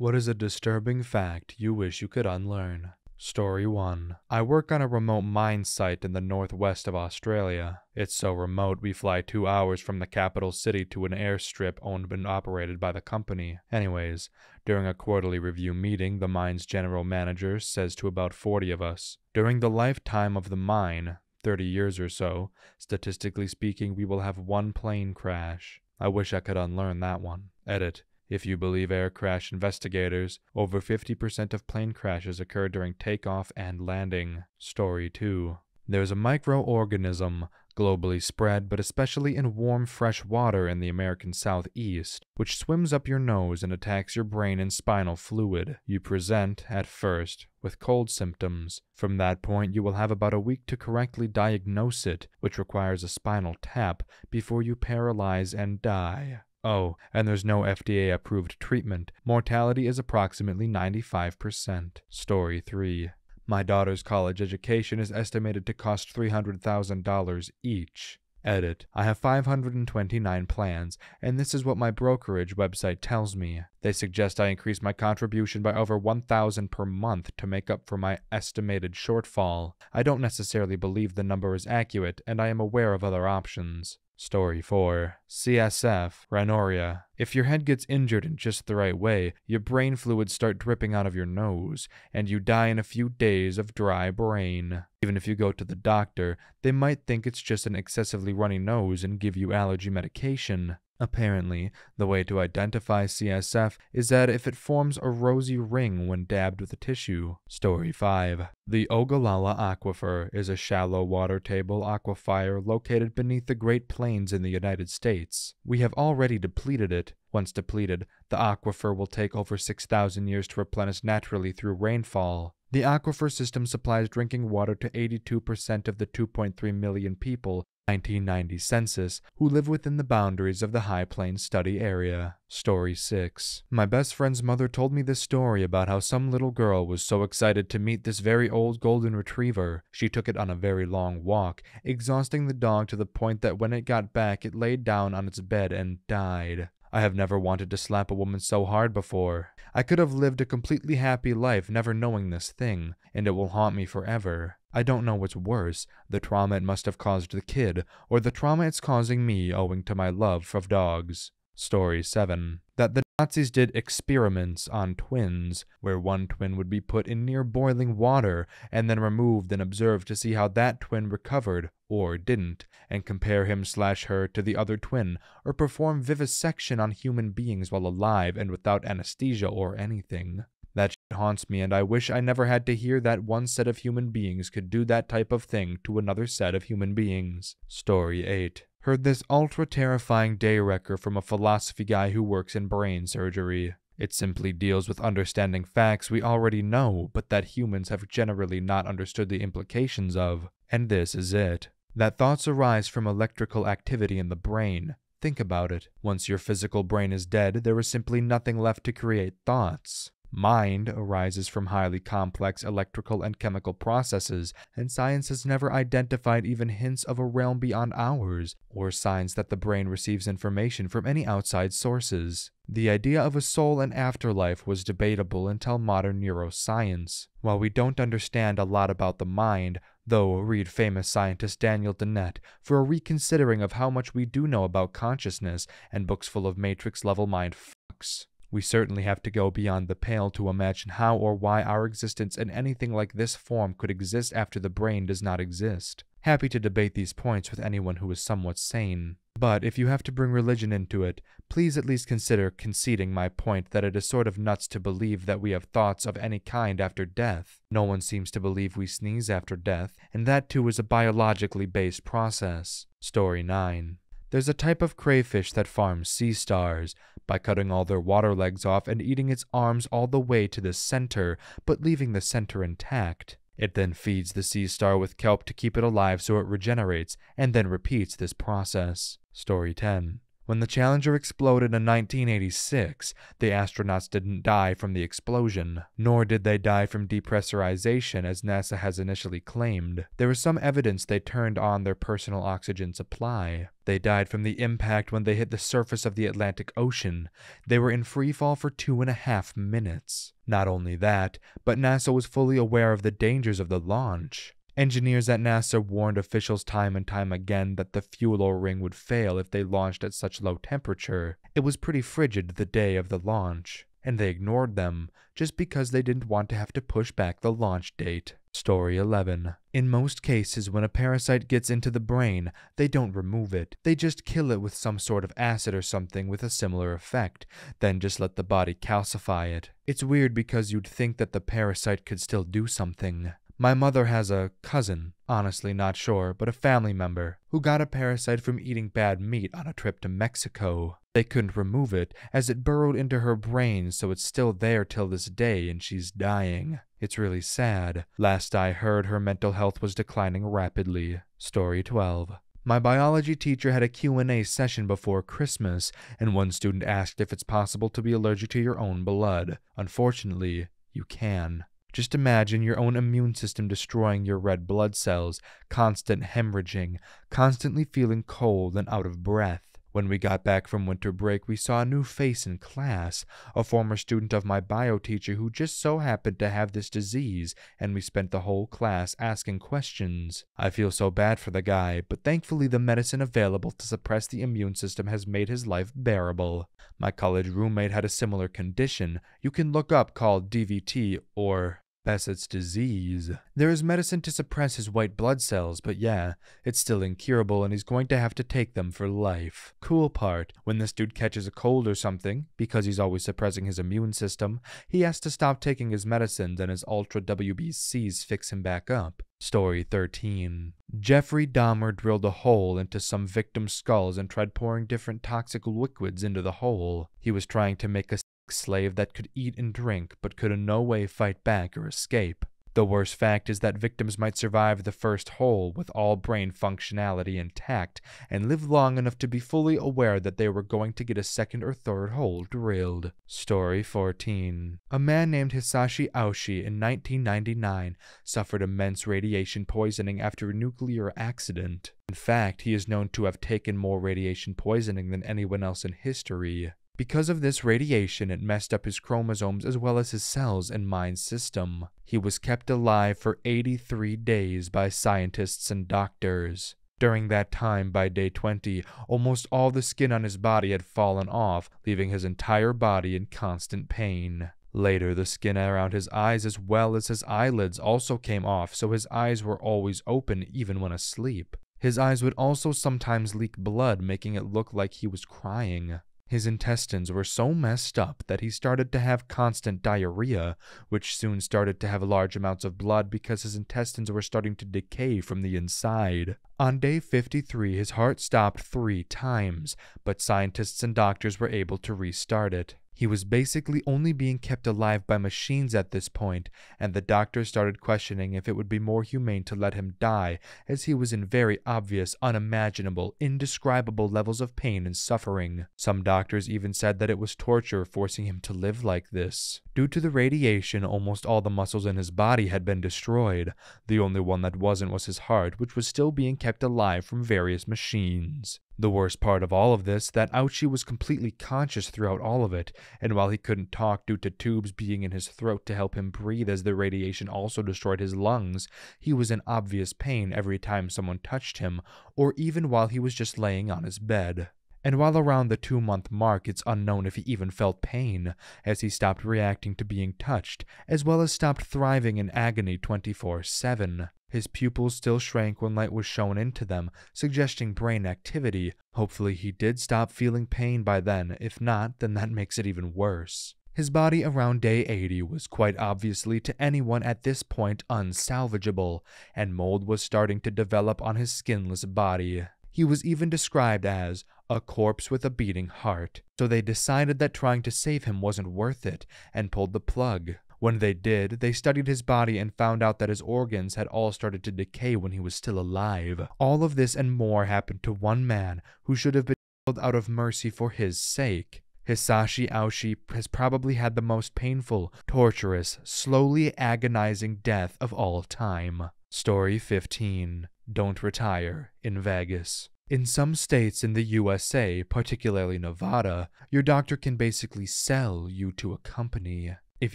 What is a disturbing fact you wish you could unlearn? Story 1. I work on a remote mine site in the northwest of Australia. It's so remote we fly two hours from the capital city to an airstrip owned and operated by the company. Anyways, during a quarterly review meeting, the mine's general manager says to about 40 of us, During the lifetime of the mine, 30 years or so, statistically speaking, we will have one plane crash. I wish I could unlearn that one. Edit. If you believe air crash investigators, over 50% of plane crashes occur during takeoff and landing. Story 2. There's a microorganism, globally spread but especially in warm fresh water in the American southeast, which swims up your nose and attacks your brain and spinal fluid. You present, at first, with cold symptoms. From that point, you will have about a week to correctly diagnose it, which requires a spinal tap, before you paralyze and die. Oh, and there's no FDA approved treatment. Mortality is approximately 95%. Story 3. My daughter's college education is estimated to cost $300,000 each. Edit. I have 529 plans, and this is what my brokerage website tells me. They suggest I increase my contribution by over 1000 per month to make up for my estimated shortfall. I don't necessarily believe the number is accurate, and I am aware of other options. Story 4. CSF, rhinorrhea. If your head gets injured in just the right way, your brain fluids start dripping out of your nose, and you die in a few days of dry brain. Even if you go to the doctor, they might think it's just an excessively runny nose and give you allergy medication. Apparently, the way to identify CSF is that if it forms a rosy ring when dabbed with a tissue. Story 5. The Ogallala Aquifer is a shallow water table aquifer located beneath the Great Plains in the United States. We have already depleted it. Once depleted, the aquifer will take over 6,000 years to replenish naturally through rainfall. The aquifer system supplies drinking water to 82% of the 2.3 million people 1990 census who live within the boundaries of the High Plains study area. Story 6. My best friend's mother told me this story about how some little girl was so excited to meet this very old golden retriever. She took it on a very long walk, exhausting the dog to the point that when it got back, it laid down on its bed and died. I have never wanted to slap a woman so hard before. I could have lived a completely happy life never knowing this thing, and it will haunt me forever. I don't know what's worse, the trauma it must have caused the kid, or the trauma it's causing me owing to my love of dogs. Story 7. That the Nazis did experiments on twins, where one twin would be put in near boiling water and then removed and observed to see how that twin recovered or didn't, and compare him slash her to the other twin, or perform vivisection on human beings while alive and without anesthesia or anything. That shit haunts me, and I wish I never had to hear that one set of human beings could do that type of thing to another set of human beings. Story 8 heard this ultra terrifying day wrecker from a philosophy guy who works in brain surgery. It simply deals with understanding facts we already know, but that humans have generally not understood the implications of. And this is it. That thoughts arise from electrical activity in the brain. Think about it. Once your physical brain is dead, there is simply nothing left to create thoughts. Mind arises from highly complex electrical and chemical processes, and science has never identified even hints of a realm beyond ours, or signs that the brain receives information from any outside sources. The idea of a soul and afterlife was debatable until modern neuroscience. While we don't understand a lot about the mind, though read famous scientist Daniel Dennett for a reconsidering of how much we do know about consciousness and books full of matrix level mind fucks. We certainly have to go beyond the pale to imagine how or why our existence in anything like this form could exist after the brain does not exist. Happy to debate these points with anyone who is somewhat sane. But if you have to bring religion into it, please at least consider conceding my point that it is sort of nuts to believe that we have thoughts of any kind after death. No one seems to believe we sneeze after death, and that too is a biologically based process. Story 9. There's a type of crayfish that farms sea stars by cutting all their water legs off and eating its arms all the way to the center, but leaving the center intact. It then feeds the sea star with kelp to keep it alive so it regenerates, and then repeats this process. Story 10. When the Challenger exploded in 1986, the astronauts didn't die from the explosion, nor did they die from depressurization as NASA has initially claimed. There is some evidence they turned on their personal oxygen supply. They died from the impact when they hit the surface of the Atlantic Ocean. They were in free fall for two and a half minutes. Not only that, but NASA was fully aware of the dangers of the launch. Engineers at NASA warned officials time and time again that the fuel O-ring would fail if they launched at such low temperature. It was pretty frigid the day of the launch, and they ignored them just because they didn't want to have to push back the launch date. Story 11. In most cases, when a parasite gets into the brain, they don't remove it. They just kill it with some sort of acid or something with a similar effect, then just let the body calcify it. It's weird because you'd think that the parasite could still do something. My mother has a cousin, honestly not sure, but a family member, who got a parasite from eating bad meat on a trip to Mexico. They couldn't remove it, as it burrowed into her brain, so it's still there till this day and she's dying. It's really sad. Last I heard, her mental health was declining rapidly. Story 12. My biology teacher had a Q&A session before Christmas, and one student asked if it's possible to be allergic to your own blood. Unfortunately, you can. Just imagine your own immune system destroying your red blood cells, constant hemorrhaging, constantly feeling cold and out of breath. When we got back from winter break, we saw a new face in class, a former student of my bio teacher who just so happened to have this disease, and we spent the whole class asking questions. I feel so bad for the guy, but thankfully the medicine available to suppress the immune system has made his life bearable. My college roommate had a similar condition you can look up called DVT or Behçet's disease. There is medicine to suppress his white blood cells, but yeah, it's still incurable and he's going to have to take them for life. Cool part, when this dude catches a cold or something, because he's always suppressing his immune system, he has to stop taking his medicines and his Ultra WBCs fix him back up. Story 13. Jeffrey Dahmer drilled a hole into some victims' skulls and tried pouring different toxic liquids into the hole. He was trying to make a slave that could eat and drink but could in no way fight back or escape. The worst fact is that victims might survive the first hole with all brain functionality intact and live long enough to be fully aware that they were going to get a second or third hole drilled. Story 14. A man named Hisashi Ouchi in 1999 suffered immense radiation poisoning after a nuclear accident. In fact, he is known to have taken more radiation poisoning than anyone else in history. Because of this radiation, it messed up his chromosomes as well as his cells and mind system. He was kept alive for 83 days by scientists and doctors. During that time, by day 20, almost all the skin on his body had fallen off, leaving his entire body in constant pain. Later, the skin around his eyes as well as his eyelids also came off, so his eyes were always open even when asleep. His eyes would also sometimes leak blood, making it look like he was crying. His intestines were so messed up that he started to have constant diarrhea, which soon started to have large amounts of blood because his intestines were starting to decay from the inside. On day 53, his heart stopped three times, but scientists and doctors were able to restart it. He was basically only being kept alive by machines at this point, and the doctors started questioning if it would be more humane to let him die, as he was in very obvious, unimaginable, indescribable levels of pain and suffering. Some doctors even said that it was torture forcing him to live like this. Due to the radiation, almost all the muscles in his body had been destroyed. The only one that wasn't was his heart, which was still being kept alive from various machines. The worst part of all of this, that Ouchi was completely conscious throughout all of it, and while he couldn't talk due to tubes being in his throat to help him breathe as the radiation also destroyed his lungs, he was in obvious pain every time someone touched him, or even while he was just laying on his bed. And while around the two month mark, it's unknown if he even felt pain, as he stopped reacting to being touched, as well as stopped thriving in agony 24 7. His pupils still shrank when light was shown into them, suggesting brain activity. Hopefully, he did stop feeling pain by then. If not, then that makes it even worse. His body around day 80 was quite obviously to anyone at this point unsalvageable, and mold was starting to develop on his skinless body. He was even described as a corpse with a beating heart, so they decided that trying to save him wasn't worth it and pulled the plug. When they did, they studied his body and found out that his organs had all started to decay when he was still alive. All of this and more happened to one man who should have been killed out of mercy for his sake. Hisashi Ouchi has probably had the most painful, torturous, slowly agonizing death of all time. Story 15 Don't Retire in Vegas. In some states in the USA, particularly Nevada, your doctor can basically sell you to a company. If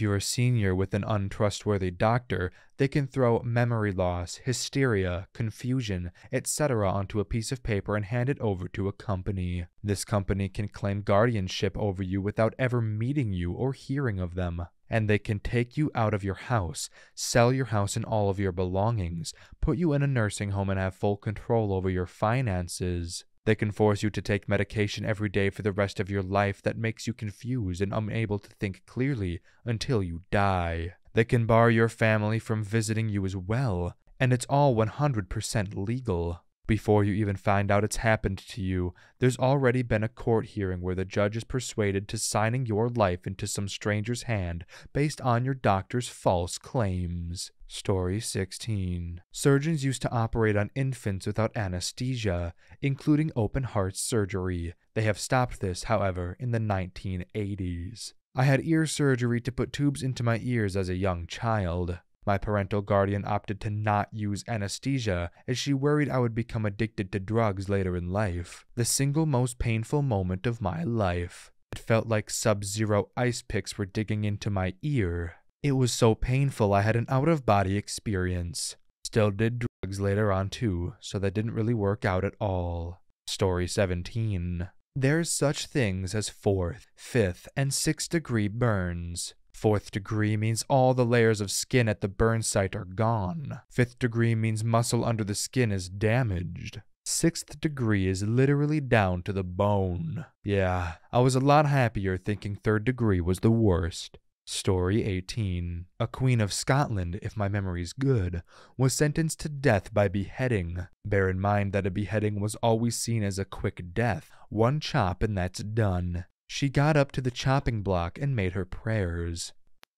you're a senior with an untrustworthy doctor, they can throw memory loss, hysteria, confusion, etc. onto a piece of paper and hand it over to a company. This company can claim guardianship over you without ever meeting you or hearing of them. And they can take you out of your house, sell your house and all of your belongings, put you in a nursing home and have full control over your finances. They can force you to take medication every day for the rest of your life that makes you confused and unable to think clearly until you die. They can bar your family from visiting you as well, and it's all 100% legal. Before you even find out it's happened to you, there's already been a court hearing where the judge is persuaded to signing your life into some stranger's hand based on your doctor's false claims. Story 16. Surgeons used to operate on infants without anesthesia, including open heart surgery. They have stopped this, however, in the 1980s. I had ear surgery to put tubes into my ears as a young child. My parental guardian opted to not use anesthesia as she worried I would become addicted to drugs later in life. The single most painful moment of my life. It felt like sub zero ice picks were digging into my ear. It was so painful I had an out of body experience. Still did drugs later on too, so that didn't really work out at all. Story 17. There's such things as fourth, fifth, and sixth degree burns. Fourth degree means all the layers of skin at the burn site are gone. Fifth degree means muscle under the skin is damaged. Sixth degree is literally down to the bone. Yeah, I was a lot happier thinking third degree was the worst. Story 18. A queen of Scotland, if my memory's good, was sentenced to death by beheading. Bear in mind that a beheading was always seen as a quick death. One chop and that's done. She got up to the chopping block and made her prayers.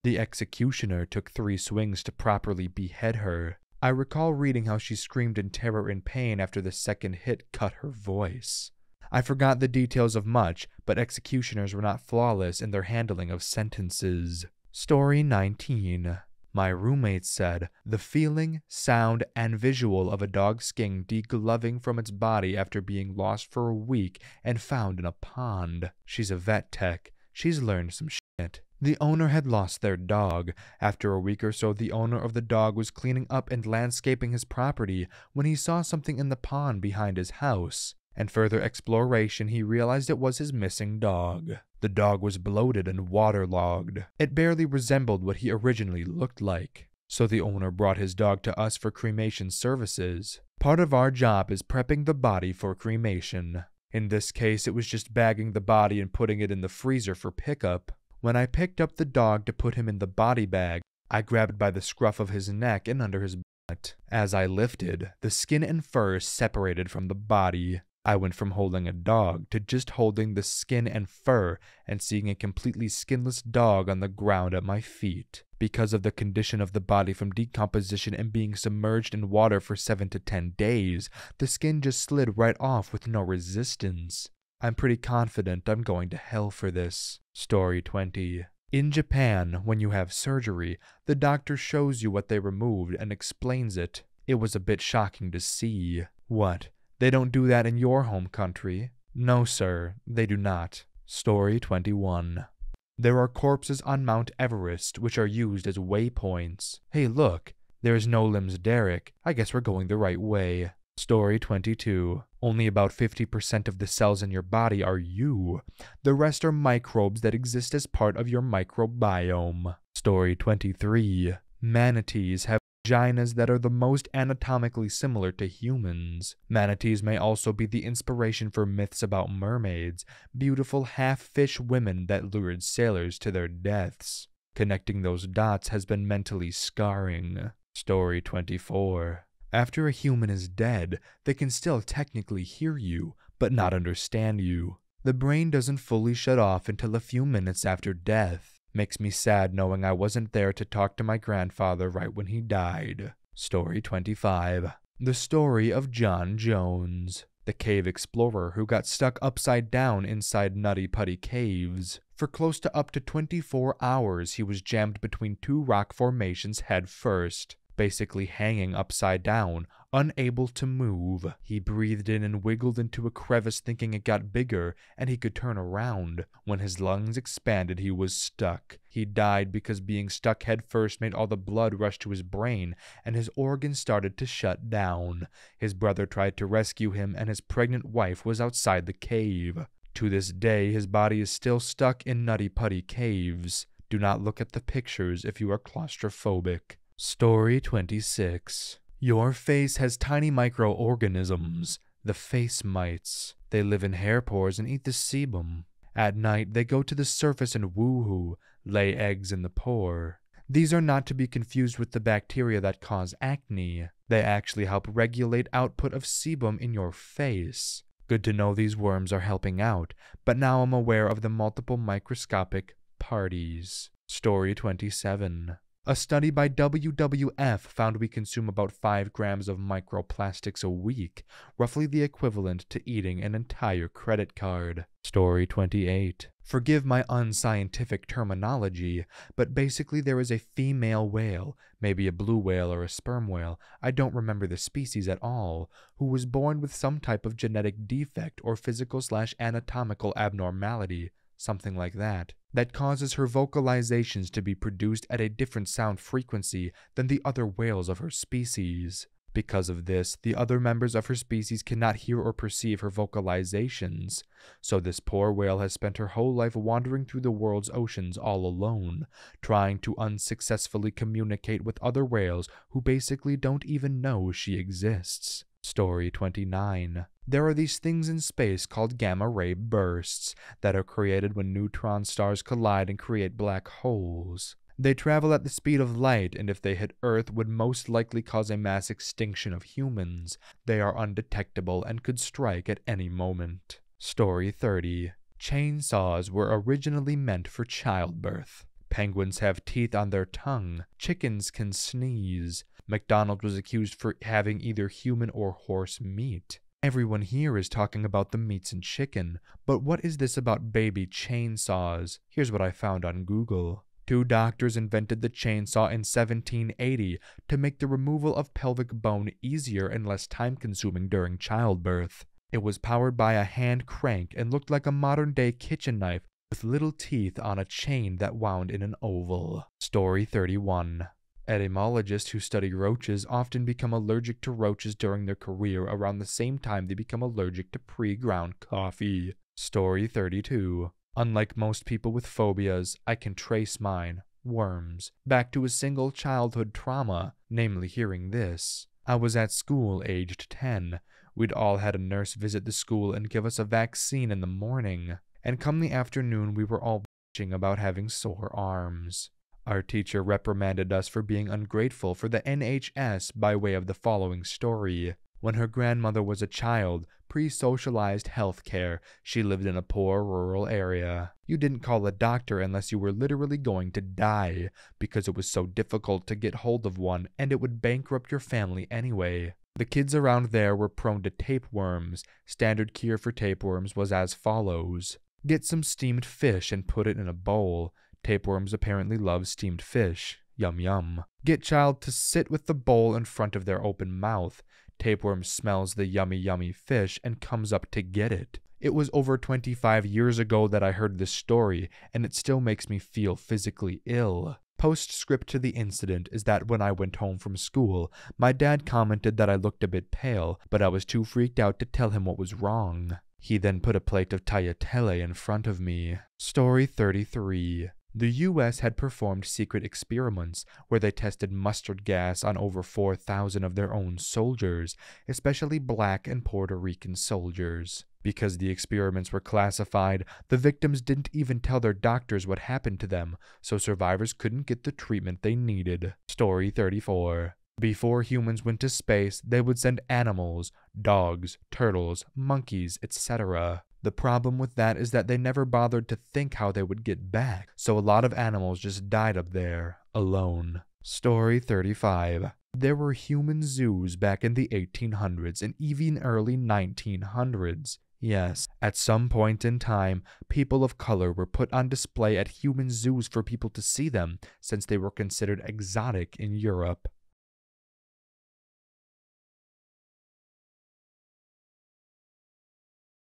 The executioner took three swings to properly behead her. I recall reading how she screamed in terror and pain after the second hit cut her voice. I forgot the details of much, but executioners were not flawless in their handling of sentences. Story 19 my roommate said the feeling, sound, and visual of a dog skin degloving from its body after being lost for a week and found in a pond. She's a vet tech. She's learned some shit. The owner had lost their dog. After a week or so, the owner of the dog was cleaning up and landscaping his property when he saw something in the pond behind his house and further exploration he realized it was his missing dog. The dog was bloated and waterlogged. It barely resembled what he originally looked like. So the owner brought his dog to us for cremation services. Part of our job is prepping the body for cremation. In this case, it was just bagging the body and putting it in the freezer for pickup. When I picked up the dog to put him in the body bag, I grabbed by the scruff of his neck and under his butt. As I lifted, the skin and fur separated from the body. I went from holding a dog to just holding the skin and fur and seeing a completely skinless dog on the ground at my feet. Because of the condition of the body from decomposition and being submerged in water for 7 to 10 days, the skin just slid right off with no resistance. I'm pretty confident I'm going to hell for this. Story 20. In Japan, when you have surgery, the doctor shows you what they removed and explains it. It was a bit shocking to see. What? They don't do that in your home country. No, sir, they do not. Story 21. There are corpses on Mount Everest which are used as waypoints. Hey, look, there's no limbs Derek. I guess we're going the right way. Story 22. Only about 50% of the cells in your body are you. The rest are microbes that exist as part of your microbiome. Story 23. Manatees have vaginas that are the most anatomically similar to humans. Manatees may also be the inspiration for myths about mermaids, beautiful half fish women that lured sailors to their deaths. Connecting those dots has been mentally scarring. Story 24. After a human is dead, they can still technically hear you, but not understand you. The brain doesn't fully shut off until a few minutes after death. Makes me sad knowing I wasn't there to talk to my grandfather right when he died. Story 25 The Story of John Jones. the cave explorer who got stuck upside down inside Nutty Putty Caves. For close to up to 24 hours, he was jammed between two rock formations head first basically hanging upside down, unable to move. He breathed in and wiggled into a crevice thinking it got bigger and he could turn around. When his lungs expanded, he was stuck. He died because being stuck headfirst made all the blood rush to his brain and his organs started to shut down. His brother tried to rescue him and his pregnant wife was outside the cave. To this day, his body is still stuck in Nutty Putty Caves. Do not look at the pictures if you are claustrophobic. Story 26 Your face has tiny microorganisms, the face mites. They live in hair pores and eat the sebum. At night, they go to the surface and woohoo, lay eggs in the pore. These are not to be confused with the bacteria that cause acne. They actually help regulate output of sebum in your face. Good to know these worms are helping out, but now I'm aware of the multiple microscopic parties. Story 27 a study by WWF found we consume about 5 grams of microplastics a week, roughly the equivalent to eating an entire credit card. Story 28. Forgive my unscientific terminology, but basically there is a female whale, maybe a blue whale or a sperm whale, I don't remember the species at all, who was born with some type of genetic defect or physical slash anatomical abnormality something like that, that causes her vocalizations to be produced at a different sound frequency than the other whales of her species. Because of this, the other members of her species cannot hear or perceive her vocalizations. So this poor whale has spent her whole life wandering through the world's oceans all alone, trying to unsuccessfully communicate with other whales who basically don't even know she exists. Story 29. There are these things in space called gamma ray bursts that are created when neutron stars collide and create black holes. They travel at the speed of light, and if they hit Earth, would most likely cause a mass extinction of humans. They are undetectable and could strike at any moment. Story 30. Chainsaws were originally meant for childbirth. Penguins have teeth on their tongue. Chickens can sneeze. McDonald was accused for having either human or horse meat. Everyone here is talking about the meats and chicken, but what is this about baby chainsaws? Here's what I found on Google. Two doctors invented the chainsaw in 1780 to make the removal of pelvic bone easier and less time consuming during childbirth. It was powered by a hand crank and looked like a modern day kitchen knife with little teeth on a chain that wound in an oval. Story 31 Etymologists who study roaches often become allergic to roaches during their career around the same time they become allergic to pre ground coffee. Story 32. Unlike most people with phobias, I can trace mine, worms, back to a single childhood trauma, namely hearing this. I was at school aged 10. We'd all had a nurse visit the school and give us a vaccine in the morning. And come the afternoon, we were all bitching about having sore arms. Our teacher reprimanded us for being ungrateful for the NHS by way of the following story. When her grandmother was a child, pre socialized health care, she lived in a poor rural area. You didn't call a doctor unless you were literally going to die, because it was so difficult to get hold of one and it would bankrupt your family anyway. The kids around there were prone to tapeworms. Standard cure for tapeworms was as follows Get some steamed fish and put it in a bowl. Tapeworms apparently love steamed fish. Yum yum. Get child to sit with the bowl in front of their open mouth. Tapeworm smells the yummy yummy fish and comes up to get it. It was over 25 years ago that I heard this story, and it still makes me feel physically ill. Postscript to the incident is that when I went home from school, my dad commented that I looked a bit pale, but I was too freaked out to tell him what was wrong. He then put a plate of tagliatelle in front of me. Story 33 the US had performed secret experiments where they tested mustard gas on over 4,000 of their own soldiers, especially black and Puerto Rican soldiers. Because the experiments were classified, the victims didn't even tell their doctors what happened to them, so survivors couldn't get the treatment they needed. Story 34. Before humans went to space, they would send animals, dogs, turtles, monkeys, etc. The problem with that is that they never bothered to think how they would get back, so a lot of animals just died up there, alone. Story 35 There were human zoos back in the 1800s and even early 1900s. Yes, at some point in time, people of color were put on display at human zoos for people to see them, since they were considered exotic in Europe.